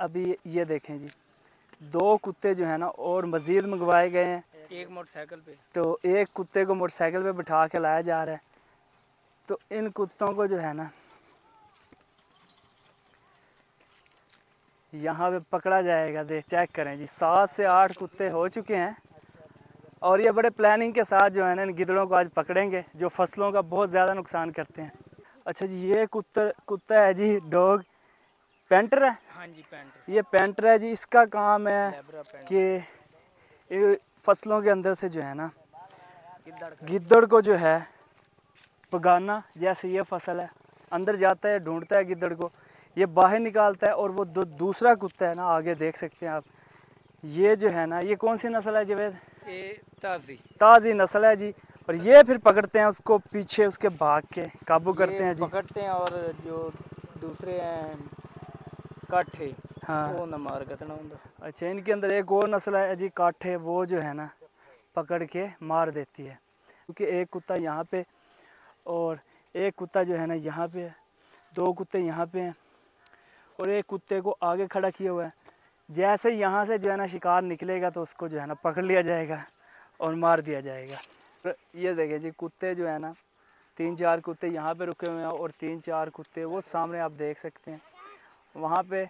अभी ये देखें जी। दो कुत्ते जो है ना और मज़ीद मंगवाए गए हैं। एक मोटरसाइकिल पे। तो एक कुत्ते को मोटरसाइकिल पे बिठा के लाया जा रहा है। तो इन कुत्तों को जो है ना यहाँ पे पकड़ा जाएगा। देख चेक करें जी। सात से आठ कुत्ते हो चुके हैं। और ये बड़े प्लानिंग के साथ जो है ना इन गिदड़ों को आज पकड़ेंगे जो फ़सलों का बहुत ज़्यादा नुकसान करते हैं। अच्छा जी ये कुत्ता कुत्ता है जी डॉग। पेंटर है? हाँ जी पैंट ये पेंटर है जी इसका काम है कि फ़सलों के अंदर से जो है ना गिद्दड़ को जो है पगाना जैसे ये फ़सल है। अंदर जाता है ढूंढता है गिद्दड़ को ये बाहर निकालता है और वो दू, दूसरा कुत्ता है ना आगे देख सकते हैं आप। ये जो है ना ये कौन सी नस्ल है जवेद? ये ताजी। ताज़ी नस्ल है जी और ये फिर पकड़ते हैं उसको पीछे उसके भाग के काबू करते हैं जी। पकड़ते हैं और जो दूसरे हैं काठे। हाँ। वो न मार कतना होंगे। अच्छा इनके अंदर एक और नस्ल है जी काठे वो जो है ना पकड़ के मार देती है। क्योंकि एक कुत्ता यहाँ पे और एक कुत्ता जो है ना यहाँ पे है दो कुत्ते यहाँ पे हैं और एक कुत्ते को आगे खड़ा किया हुआ है। जैसे यहाँ से जो है ना शिकार निकलेगा तो उसको जो है ना पकड़ लिया जाएगा और मार दिया जाएगा। तो ये देखिए जी कुत्ते जो है ना तीन चार कुत्ते यहाँ पे रुके हुए हैं और तीन चार कुत्ते वो सामने आप देख सकते हैं। वहाँ पे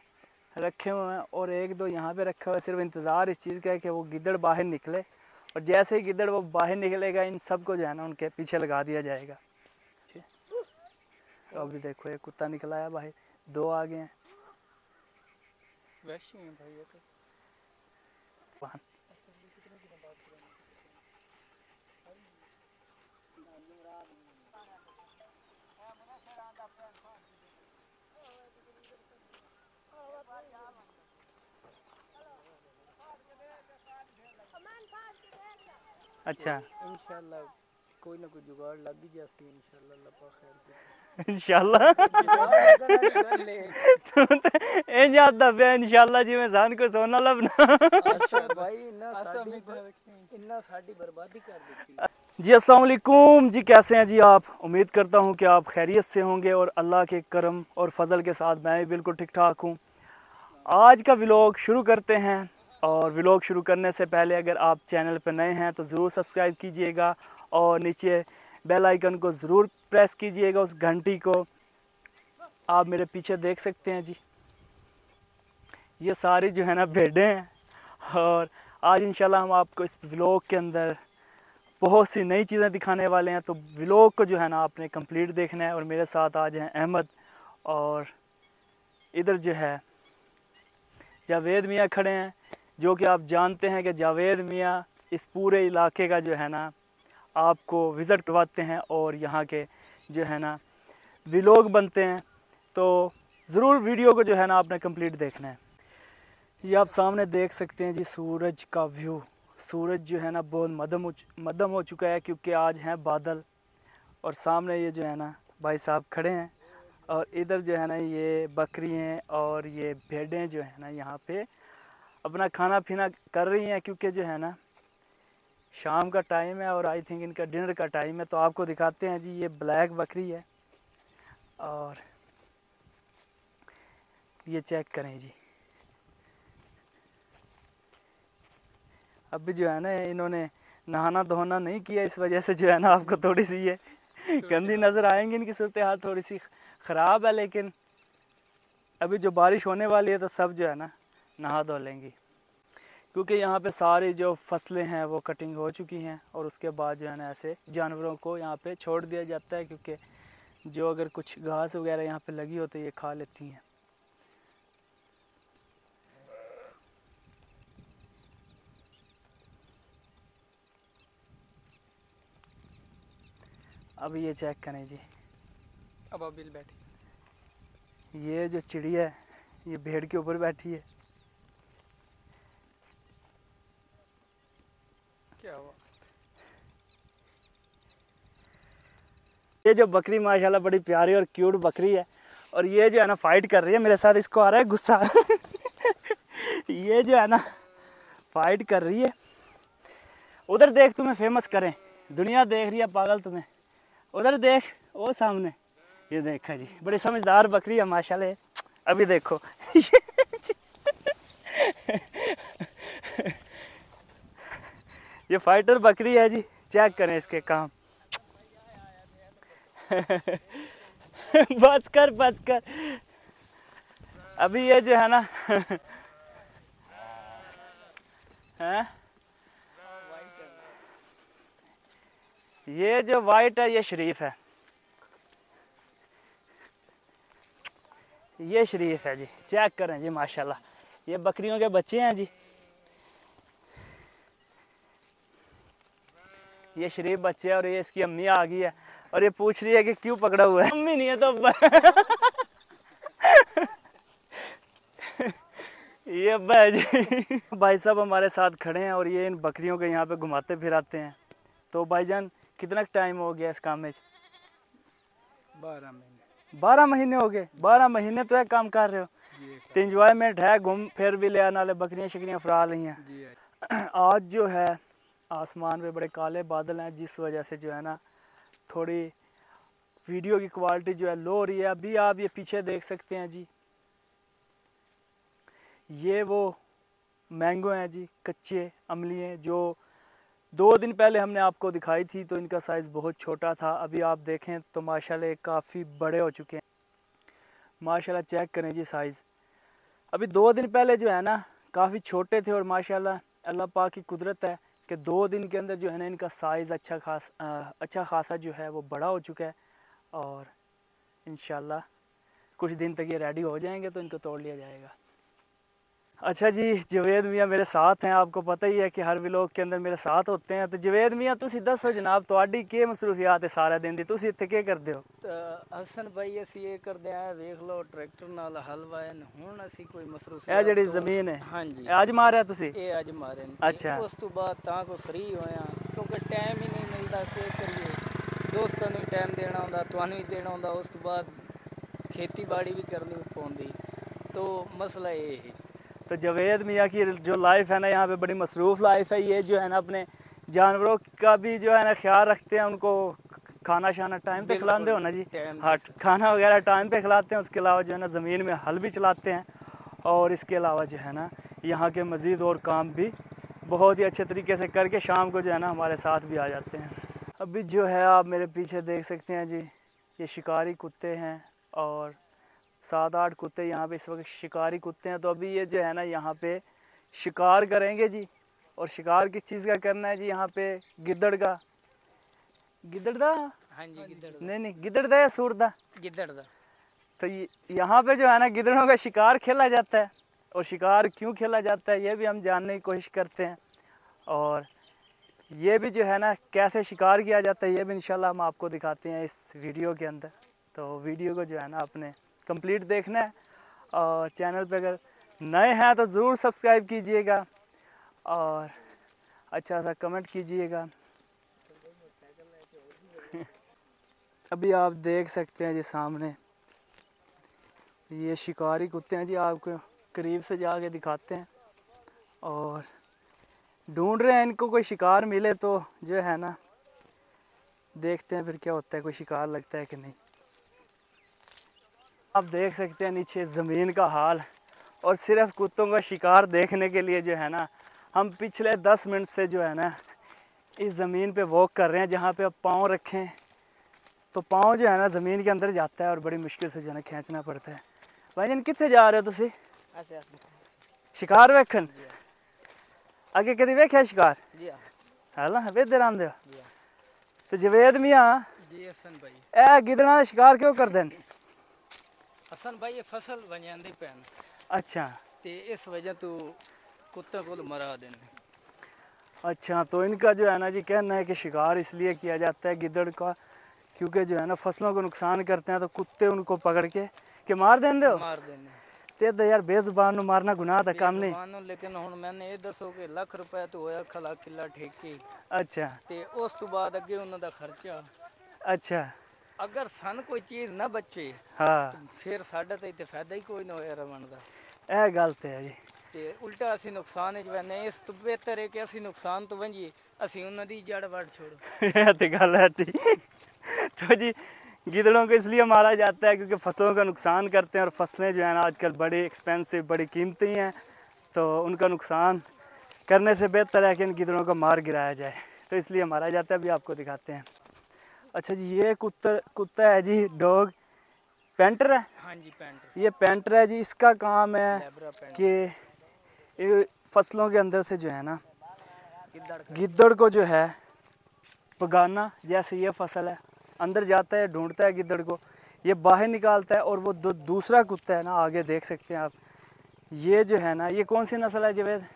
रखे हुए हैं और एक दो यहाँ पे रखे हुए हैं। सिर्फ़ इंतज़ार इस चीज़ का है कि वो गिद्दड़ बाहर निकले और जैसे ही गिद्दड़ वो बाहर निकलेगा इन सबको जो है ना उनके पीछे लगा दिया जाएगा। ठीक है। अभी देखो एक कुत्ता निकला है भाई। दो आ गए हैं वैसे हैं भाई ये तो वहाँ अच्छा। इंशाल्लाह कोई ना कोई जुगाड़ लग ही जासी इंशाल्लाह अल्लाह पाक खैर को सोना अच्छा जी असलाकुम जी कैसे हैं जी आप? उम्मीद करता हूँ कि आप खैरियत से होंगे और अल्लाह के करम और फजल के साथ मैं भी बिल्कुल ठीक ठाक हूँ। आज का व्लॉग शुरू करते हैं। और व्लॉग शुरू करने से पहले अगर आप चैनल पर नए हैं तो ज़रूर सब्सक्राइब कीजिएगा और नीचे बेल आइकन को ज़रूर प्रेस कीजिएगा उस घंटी को। आप मेरे पीछे देख सकते हैं जी। ये सारी जो है ना भेडें हैं और आज इंशाल्लाह हम आपको इस व्लॉग के अंदर बहुत सी नई चीज़ें दिखाने वाले हैं। तो व्लॉग को जो है ना आपने कंप्लीट देखना है और मेरे साथ आज हैं अहमद और इधर जो है जावेद मियाँ खड़े हैं। जो कि आप जानते हैं कि जावेद मियाँ इस पूरे इलाके का जो है ना, आपको विज़िट करवाते हैं और यहाँ के जो है ना व्लॉग बनते हैं। तो ज़रूर वीडियो को जो है ना आपने कंप्लीट देखना है। ये आप सामने देख सकते हैं जी सूरज का व्यू सूरज जो है ना बहुत मदम हो मदम हो चुका है क्योंकि आज हैं बादल। और सामने ये जो है ना भाई साहब खड़े हैं और इधर जो है ना ये बकरी हैं और ये भेड़ें जो है ना यहाँ पे अपना खाना पीना कर रही हैं क्योंकि जो है ना शाम का टाइम है और आई थिंक इनका डिनर का टाइम है तो आपको दिखाते हैं जी ये ब्लैक बकरी है और ये चेक करें जी। अभी जो है ना इन्होंने नहाना धोना नहीं किया इस वजह से जो है ना आपको थोड़ी सी ये गंदी नज़र आएँगी इनकी सूरत हाल थोड़ी सी ख़राब है लेकिन अभी जो बारिश होने वाली है तो सब जो है ना नहा धो लेंगी। क्योंकि यहाँ पे सारी जो फ़सलें हैं वो कटिंग हो चुकी हैं और उसके बाद जो है ना ऐसे जानवरों को यहाँ पे छोड़ दिया जाता है क्योंकि जो अगर कुछ घास वगैरह यहाँ पे लगी हो तो ये खा लेती हैं। अब ये चेक करें जी। अब अबिल बैठी ये जो चिड़िया है ये भेड़ के ऊपर बैठी है। ये जो बकरी माशाल्लाह बड़ी प्यारी और क्यूट बकरी है, और ये जो है ना फाइट कर रही है मेरे साथ, इसको आ रहा है गुस्सा। ये जो है ना फाइट कर रही है। उधर देख तुम्हें फ़ेमस करें, दुनिया देख रही है पागल तुम्हें। उधर देख वो सामने। ये देखा जी, बड़ी समझदार बकरी है माशाल्लाह। अभी देखो। ये फाइटर बकरी है जी चेक करें इसके काम। बस कर बस कर अभी ये जो है ना, हैं? ये जो वाइट है, ये शरीफ है। ये शरीफ है जी चेक करें जी, माशाल्लाह। ये बकरियों के बच्चे हैं जी। ये शरीफ बच्चे है और ये इसकी अम्मी आ गई है। और ये पूछ रही है कि क्यों पकड़ा हुआ है? अम्मी नहीं है तो ये अब्बा है जी। भाई साहब हमारे साथ खड़े हैं और ये इन बकरियों को यहाँ पे घुमाते फिराते हैं। तो भाईजान कितना टाइम हो गया इस काम में? बारह महीने। बारह महीने हो गए? बारह महीने तो एक काम कर रहे हो। तो इंजॉयमेंट है घूम फिर भी ले नाले बकरियाँ शकरियाँ फरा रही हैं। आज जो है आसमान पे बड़े काले बादल हैं जिस वजह से जो है ना थोड़ी वीडियो की क्वालिटी जो है लो हो रही है। अभी आप ये पीछे देख सकते हैं जी। ये वो मैंगो हैं जी, कच्चे अमलिए जो दो दिन पहले हमने आपको दिखाई थी तो इनका साइज़ बहुत छोटा था। अभी आप देखें तो माशाल्लाह काफ़ी बड़े हो चुके हैं। माशाल्लाह चेक करें जी साइज़ अभी दो दिन पहले जो है ना, काफ़ी छोटे थे और माशाल्लाह अल्लाह पाक की कुदरत है। कि दो दिन के अंदर जो है ना इनका साइज़ अच्छा खास आ, अच्छा खासा जो है वो बड़ा हो चुका है और इन कुछ दिन तक ये रेडी हो जाएँगे तो इनको तोड़ लिया जाएगा। अच्छा जी जवेद मियाँ मेरे साथ हैं आपको पता ही है कि हर व्लॉग के अंदर मेरे साथ होते हैं तो जवेद मियाँ ਤੁਸੀਂ ਦੱਸੋ ਜਨਾਬ ਤੁਹਾਡੀ ਕੀ ਮਸਰੂਫੀਅਤ ਹੈ ਸਾਰਾ ਦਿਨ ਦੀ ਤੁਸੀਂ ਇੱਥੇ ਕੀ ਕਰਦੇ ਹੋ ਹਸਨ ਭਾਈ ਅਸੀਂ ਇਹ ਕਰਦੇ ਆ ਵੇਖ ਲਓ ਟਰੈਕਟਰ ਨਾਲ ਹਲ ਵਾਇਨ ਹੁਣ ਅਸੀਂ ਕੋਈ ਮਸਰੂਫ ਇਹ ਜਿਹੜੀ ਜ਼ਮੀਨ ਹੈ ਹਾਂਜੀ ਇਹ ਅੱਜ ਮਾਰਿਆ ਤੁਸੀਂ ਇਹ ਅੱਜ ਮਾਰੇ ਨੇ ਅੱਛਾ। ਉਸ ਤੋਂ ਬਾਅਦ ਤਾਂ ਕੋ ਫ੍ਰੀ ਹੋਇਆ ਕਿਉਂਕਿ ਟਾਈਮ ਹੀ ਨਹੀਂ ਮਿਲਦਾ ਕੀ ਕਰੀਏ ਦੋਸਤਾਂ ਨੂੰ ਟਾਈਮ ਦੇਣਾ ਹੁੰਦਾ ਤੁਹਾਨੂੰ ਵੀ ਦੇਣਾ ਹੁੰਦਾ ਉਸ ਤੋਂ ਬਾਅਦ ਖੇਤੀਬਾੜੀ ਵੀ ਕਰਨੀ ਪਉਂਦੀ तो मसला ये है तो जवेद मियाँ की जो लाइफ है ना यहाँ पे बड़ी मसरूफ़ लाइफ है। ये जो है ना अपने जानवरों का भी जो है ना ख्याल रखते हैं उनको खाना शाना टाइम पे खिलाते हो ना जी। हाँ खाना वगैरह टाइम पे खिलाते हैं उसके अलावा जो है ना ज़मीन में हल भी चलाते हैं। और इसके अलावा जो है ना यहाँ के मज़ीद और काम भी बहुत ही अच्छे तरीके से करके शाम को जो है ना हमारे साथ भी आ जाते हैं। अभी जो है आप मेरे पीछे देख सकते हैं जी ये शिकारी कुत्ते हैं और सात आठ कुत्ते यहाँ पे इस वक्त शिकारी कुत्ते हैं। तो अभी ये जो है ना यहाँ पे शिकार करेंगे जी। और शिकार किस चीज़ का करना है जी यहाँ पे? गिद्दड़ का। गिद्दड़ दा? हाँ जी गिद्दड़ नहीं नहीं गिद्दड़ दा या सूर दा? गिद्दड़ दा। तो यहाँ पे जो है ना गिद्दड़ों का शिकार खेला जाता है। और शिकार क्यों खेला जाता है ये भी हम जानने की कोशिश करते हैं। और ये भी जो है ना कैसे शिकार किया जाता है ये भी इंशाल्लाह हम आपको दिखाते हैं इस वीडियो के अंदर। तो वीडियो को जो है ना अपने कंप्लीट देखना है। और चैनल पे अगर नए हैं तो ज़रूर सब्सक्राइब कीजिएगा। और अच्छा सा कमेंट कीजिएगा। अभी आप देख सकते हैं जी सामने। ये शिकारी कुत्ते हैं जी, आपको करीब से जाके दिखाते हैं। और ढूंढ रहे हैं, इनको कोई शिकार मिले तो जो है ना, देखते हैं फिर क्या होता है, कोई शिकार लगता है कि नहीं। आप देख सकते हैं नीचे ज़मीन का हाल और सिर्फ़ कुत्तों का शिकार देखने के लिए जो है ना हम पिछले दस मिनट से जो है ना इस ज़मीन पे वॉक कर रहे हैं जहाँ पे आप पाँव रखें। तो पाँव जो है ना ज़मीन के अंदर जाता है और बड़ी मुश्किल से जो है ना खींचना पड़ता है। भाई जन कितने जा रहे हो तुम शिकार वेखन? अगे कभी वेख्या शिकार? है। ना वेदर आंदे हो। तो जवेद मियाँ? ए गिदड़ा शिकार क्यों कर दें ਅਸਲ ਭਾਈ ਇਹ ਫਸਲ ਬਣ ਜਾਂਦੀ ਪੈਣ अच्छा ਤੇ ਇਸ ਵਜ੍ਹਾ ਤੋਂ ਕੁੱਤੇ ਕੋਲ ਮਰਾ ਦੇਣੇ अच्छा तो इनका जो है ना जी कहना है कि शिकार इसलिए किया जाता है गिदड़ का क्योंकि जो है ना फसलों को नुकसान करते हैं तो कुत्ते उनको पकड़ के कि मार देंगे हो ਮਾਰ ਦੇਣੇ ते तो यार बेजुबान ਨੂੰ ਮਾਰਨਾ ਗੁਨਾਹ ਦਾ ਕੰਮ ਨਹੀਂ ਮਾਨੋ ਲੇਕਿਨ ਹੁਣ ਮੈਨੇ ਇਹ ਦੱਸੋ ਕਿ ਲੱਖ ਰੁਪਏ ਤੋਂ ਹੋਇਆ ਖਲਾ ਕਿੱਲਾ ਠੇਕੇ ਅੱਛਾ ਤੇ ਉਸ ਤੋਂ ਬਾਅਦ ਅੱਗੇ ਉਹਨਾਂ ਦਾ ਖਰਚਾ ਅੱਛਾ ਅਗਰ ਸਨ ਕੋਈ ਚੀਜ਼ ਨਾ ਬਚੇ ਹਾਂ ਫਿਰ ਸਾਡਾ ਤਾਂ ਇੱਥੇ ਫਾਇਦਾ ਹੀ ਕੋਈ ਨਾ ਹੋਇਆ ਰਵਣ ਦਾ ਇਹ ਗੱਲ ਤੇ ਹੈ ਜੀ ਤੇ ਉਲਟਾ ਅਸੀਂ ਨੁਕਸਾਨ ਵਿੱਚ ਵੰਨੇ ਇਸ ਤੋਂ ਬਿਹਤਰ ਹੈ ਕਿ ਅਸੀਂ ਨੁਕਸਾਨ ਤੋਂ ਵੰਜੀਏ ਅਸੀਂ ਉਹਨਾਂ ਦੀ ਜੜ ਵੜ ਛੋੜੋ ये तो गल है ठीक तो जी गिदड़ों को इसलिए मारा जाता है क्योंकि फसलों का नुकसान करते हैं और फसलें जो है ना आजकल बड़ी एक्सपेंसिव बड़ी कीमती हैं तो उनका नुकसान करने से बेहतर है कि इन गिदड़ों को मार गिराया जाए तो इसलिए मारा जाता है अभी आपको दिखाते हैं अच्छा जी ये कुत्ता कुत्ता है जी डॉग। पेंटर है? हाँ जी पेंट ये पेंटर है जी इसका काम है कि फ़सलों के अंदर से जो है ना गिद्दड़ को जो है पगाना जैसे ये फ़सल है। अंदर जाता है ढूंढता है गिद्दड़ को ये बाहर निकालता है और वो दो दूसरा कुत्ता है ना आगे देख सकते हैं आप। ये जो है ना ये कौन सी नस्ल है जवेद?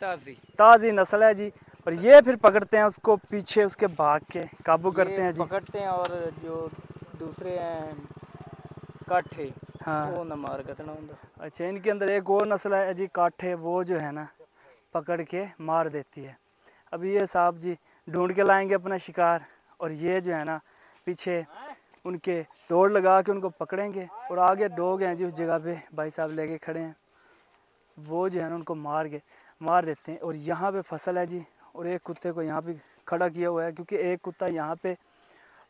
ताजी। ताज़ी नस्ल है जी। और ये फिर पकड़ते हैं उसको पीछे उसके भाग के काबू करते हैं जी। पकड़ते हैं और जो दूसरे हैं काठे हाँ। वो न मार अच्छा इनके अंदर एक और नस्ल है जी काठे वो जो है ना पकड़ के मार देती है। अभी ये साहब जी ढूंढ के लाएँगे अपना शिकार और ये जो है ना पीछे उनके दौड़ लगा के उनको पकड़ेंगे और आगे डॉग हैं जी उस जगह पे भाई साहब लेके खड़े हैं। वो जो है ना उनको मार के मार देते हैं और यहाँ पे फ़सल है जी और एक कुत्ते को यहाँ पे खड़ा किया हुआ है क्योंकि एक कुत्ता यहाँ पे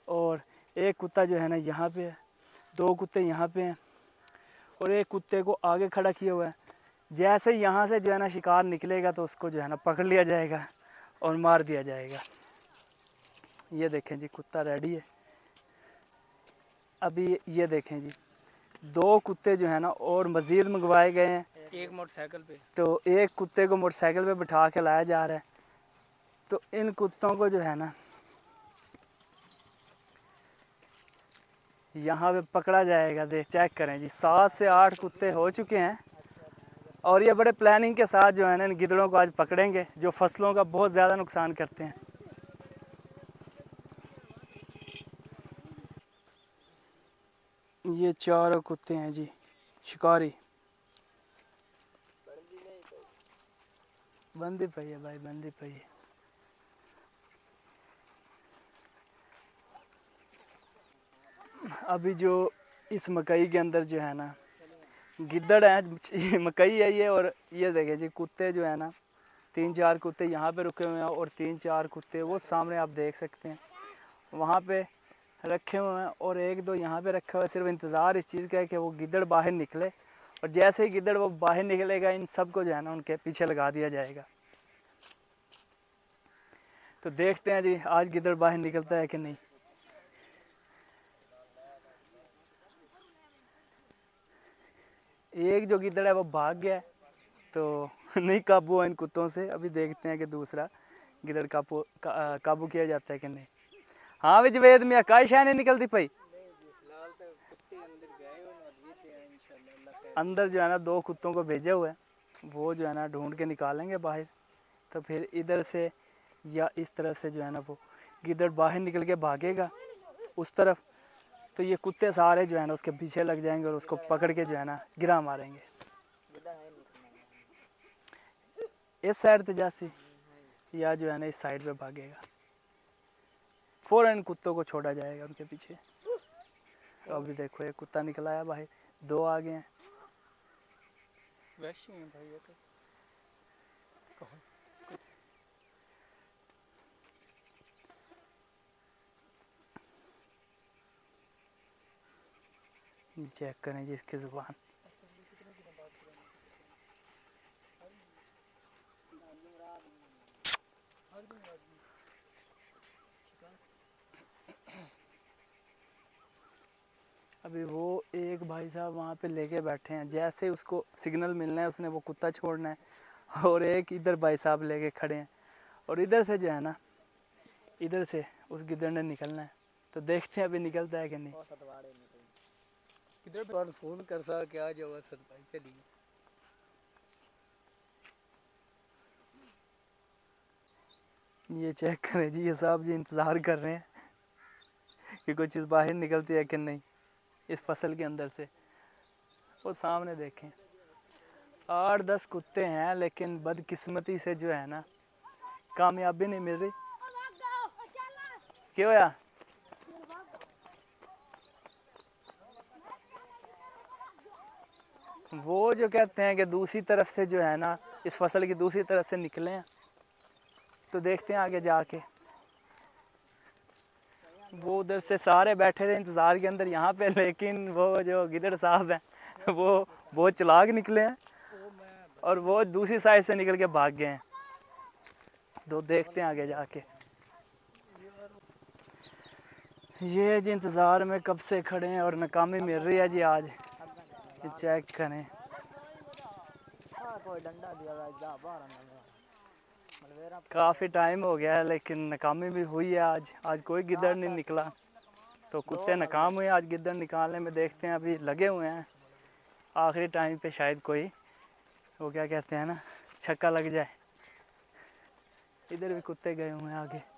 और एक कुत्ता जो है ना यहाँ पे है। दो कुत्ते यहाँ पे हैं और एक कुत्ते को आगे खड़ा किया हुआ है। जैसे यहाँ से जो है ना शिकार निकलेगा तो उसको जो है ना पकड़ लिया जाएगा और मार दिया जाएगा। ये देखें जी कुत्ता रेडी है। अभी ये देखें जी दो कुत्ते जो है ना और मज़ीद मंगवाए गए हैं। एक मोटरसाइकिल पे। तो एक कुत्ते को मोटरसाइकिल पे बिठा के लाया जा रहा है। तो इन कुत्तों को जो है ना, यहाँ पे पकड़ा जाएगा। देख चेक करें जी, सात से आठ कुत्ते हो चुके हैं। और ये बड़े प्लानिंग के साथ जो है ना, इन गिदड़ों को आज पकड़ेंगे, जो फ़सलों का बहुत ज़्यादा नुकसान करते हैं। ये चारों कुत्ते हैं जी, शिकारी। बंदी पई है भाई, बंदी पई है। अभी जो इस मकई के अंदर जो है ना, गिद्दड़ है, मकई है ये और ये देखे जी, कुत्ते जो है ना, तीन चार कुत्ते यहाँ पे रुके हुए हैं और तीन चार कुत्ते वो सामने आप देख सकते हैं। वहाँ पे रखे हुए हैं और एक दो यहाँ पे रखे हुए हैं। सिर्फ़ इंतज़ार इस चीज़ का है कि वो गिद्दड़ बाहर निकले और जैसे ही गिद्दड़ वो बाहर निकलेगा, इन सबको जो है ना उनके पीछे लगा दिया जाएगा। तो देखते हैं जी, आज गिद्दड़ बाहर निकलता है कि नहीं। एक जो गिद्दड़ है वो भाग गया है। तो नहीं काबू हुआ इन कुत्तों से। अभी देखते हैं कि दूसरा गिद्दड़ काबू काबू किया जाता है कि नहीं। हाँ विच वेद में काई शाय नहीं निकलती पई? अंदर जो है ना दो कुत्तों को भेजे हुए वो जो है ना ढूंढ के निकालेंगे बाहर। तो फिर इधर से या इस तरफ़ से जो है ना वो गिद्दड़ बाहर निकल के भागेगा। उस तरफ़ तो ये कुत्ते सारे जो है ना उसके पीछे लग जाएँगे और उसको पकड़ के जो है ना गिरा मारेंगे। है इस साइड से जासी, या जो है ना इस साइड पे भागेगा। फ़ौरन कुत्तों को छोड़ा जाएगा उनके पीछे। अभी देखो, ये कुत्ता निकला है भाई, दो आ गए हैं वैसे ही हैं भाई ये तो ये चेक करें जी इसकी ज़ुबान। अभी वो एक भाई साहब वहाँ पे लेके बैठे हैं। जैसे उसको सिग्नल मिलना है, उसने वो कुत्ता छोड़ना है और एक इधर भाई साहब लेके खड़े हैं। और इधर से जो है ना, इधर से उस गिद्दड़ ने निकलना है। तो देखते हैं अभी निकलता है कि नहीं। किधर बाद फ़ोन कर सा क्या जो असद भाई चलिए। ये चेक करें जी ये साहब जी इंतज़ार कर रहे हैं कि कोई चीज़ बाहर निकलती है कि नहीं इस फ़सल के अंदर से। वो सामने देखें आठ दस कुत्ते हैं लेकिन बदकिस्मती से जो है ना कामयाबी नहीं मिल रही। क्यों या वो जो कहते हैं कि दूसरी तरफ़ से जो है ना, इस फ़सल की दूसरी तरफ़ से निकले हैं। तो देखते हैं आगे जाके। वो उधर से सारे बैठे थे इंतज़ार के अंदर यहाँ पे, लेकिन वो जो गिदड़ साहब हैं, वो बहुत चलाक निकले हैं और वो दूसरी साइड से निकल के भाग गए हैं। तो देखते हैं आगे जाके। ये जी इंतज़ार में कब से खड़े हैं और नाकामी मिल रही है जी आज। ये चेक करें। काफ़ी टाइम हो गया है, लेकिन नाकामी भी हुई है आज। आज कोई गिद्दड़ नहीं निकला। तो कुत्ते नाकाम हुए आज गिद्दड़ निकालने में देखते हैं, अभी लगे हुए हैं। आखिरी टाइम पे शायद कोई, वो क्या कहते हैं ना, छक्का लग जाए। इधर भी कुत्ते गए हुए हैं आगे।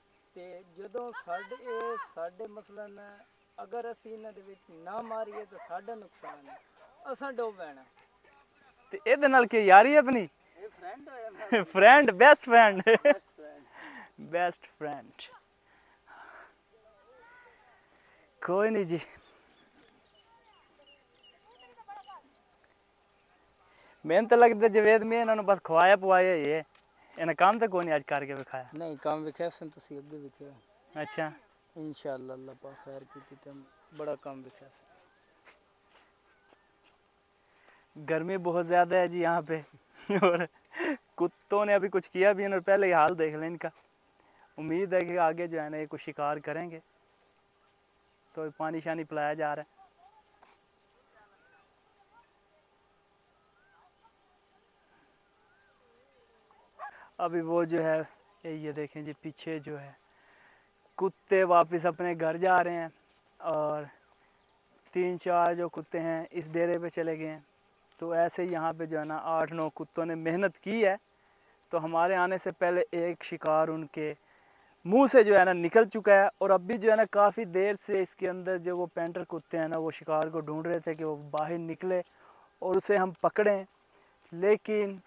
ਤੇ ਜਦੋਂ ਸਾਡੇ ਇਹ ਸਾਡੇ ਮਸਲਨ ਅਗਰ ਅਸੀਂ ਇਹਨਾਂ ਦੇ ਵਿੱਚ ਨਾ ਮਾਰੀਏ ਤਾਂ ਸਾਡਾ ਨੁਕਸਾਨ ਹੈ। ਅਸਾਂ ਡੋਬਣਾ ਤੇ ਇਹਦੇ ਨਾਲ ਕੀ ਯਾਰੀ ਹੈ ਆਪਣੀ? ਇਹ ਫਰੈਂਡ ਹੋਇਆ ਮੇਰਾ friend best friend best friend best friend ਕੋਈ ਨਹੀਂ ਜੀ। ਮੈਨੂੰ ਤਾਂ ਲੱਗਦਾ ਜਵੇਦ ਮੈਂ ਇਹਨਾਂ ਨੂੰ ਬਸ ਖਵਾਇਆ ਪਵਾਇਆ ਹੀ ਹੈ। ਇਹਨਾਂ ਕੰਮ ਤਾਂ ਕੋਈ ਨਹੀਂ ਅੱਜ ਕਰਕੇ ਵਿਖਾਇਆ ਨਹੀਂ ਕੰਮ ਵਿਖਿਆ ਸਨ ਤੁਸੀਂ ਅੱਗੇ ਵਿਖਿਆ अच्छा ਇਨਸ਼ਾਅੱਲਾ ਅੱਲਾਹ ਪਾਕ ਖੈਰ ਕੀਤੀ ਤੇ ਬੜਾ ਕੰਮ ਵਿਖਿਆ ਸੀ गर्मी बहुत ज़्यादा है जी यहाँ पे और कुत्तों ने अभी कुछ किया भी नहीं और पहले ही हाल देख लें इनका उम्मीद है कि आगे जो है ना ये कुछ शिकार करेंगे तो पानी शानी पिलाया जा रहा है अभी वो जो है, ये देखें जी, पीछे जो है, कुत्ते वापस अपने घर जा रहे हैं और तीन चार जो कुत्ते हैं इस डेरे पे चले गए हैं। तो ऐसे यहाँ पे जो है ना, आठ नौ कुत्तों ने मेहनत की है। तो हमारे आने से पहले एक शिकार उनके मुँह से जो है ना निकल चुका है और अब भी जो है ना काफ़ी देर से इसके अंदर जो वो पेंटर कुत्ते हैं ना, वो शिकार को ढूंढ रहे थे कि वो बाहर निकले और उसे हम पकड़ें। लेकिन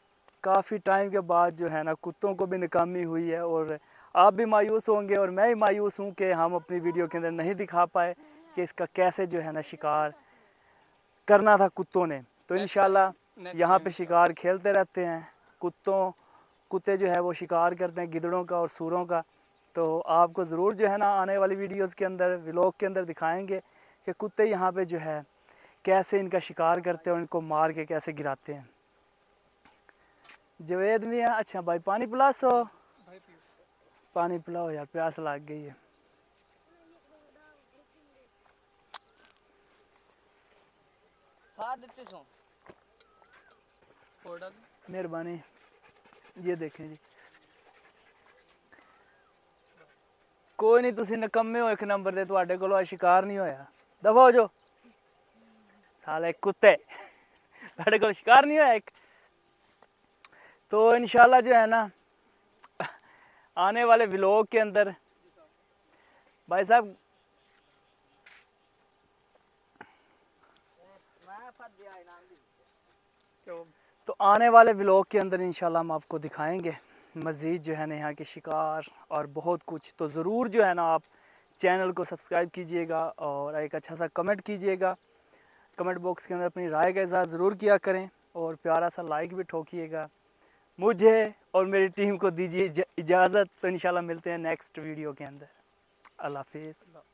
काफ़ी टाइम के बाद जो है ना कुत्तों को भी नाकामी हुई है और आप भी मायूस होंगे और मैं ही मायूस हूँ कि हम अपनी वीडियो के अंदर नहीं दिखा पाए कि इसका कैसे जो है ना शिकार करना था कुत्तों ने। तो इन यहाँ पे शिकार खेलते रहते हैं। कुत्तों कुत्ते जो है वो शिकार करते हैं गिदड़ों का और सूरों का। तो आपको ज़रूर जो है ना आने वाली वीडियोस के अंदर व्लॉग के अंदर दिखाएँगे कि कुत्ते यहाँ पे जो है कैसे इनका शिकार करते हैं और इनको मार के कैसे गिराते हैं। जवेद मियाँ अच्छा भाई पानी पिला सो पानी पिलाओ यार प्यास लग गई है। मेहरबानी ये देखें जी। कोई नहीं तुम नकमे हो एक नंबर दे थोड़े को शिकार नहीं होया। दफ़ा हो जाओ। साले कुत्ते को शिकार नहीं होया एक। तो इंशाल्लाह जो है ना, आने वाले व्लॉग के अंदर, भाई साहब तो आने वाले व्लॉग के अंदर इंशाल्लाह हम आपको दिखाएँगे। मज़ीद जो है ना यहाँ के शिकार और बहुत कुछ। तो ज़रूर जो है ना आप चैनल को सब्सक्राइब कीजिएगा और एक अच्छा सा कमेंट कीजिएगा। कमेंट बॉक्स के अंदर अपनी राय का इजहार ज़रूर किया करें और प्यारा सा लाइक भी ठोकिएगा। मुझे और मेरी टीम को दीजिए इजाज़त। तो इंशाल्लाह मिलते हैं नेक्स्ट वीडियो के अंदर। अल्लाह हाफिज़।